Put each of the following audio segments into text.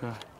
可。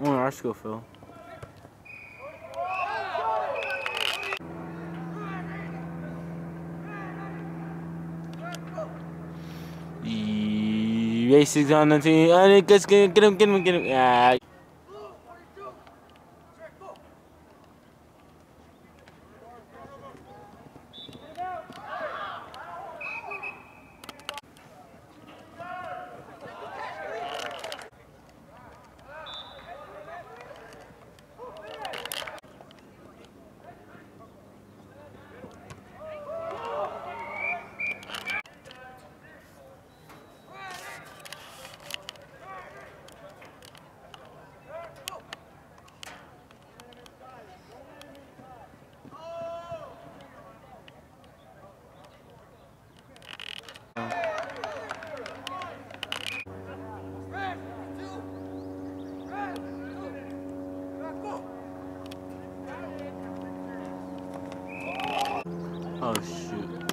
On our school, Phil. Basics on the team. Uh, get him, get him, get him, get him. Ah. Oh shoot.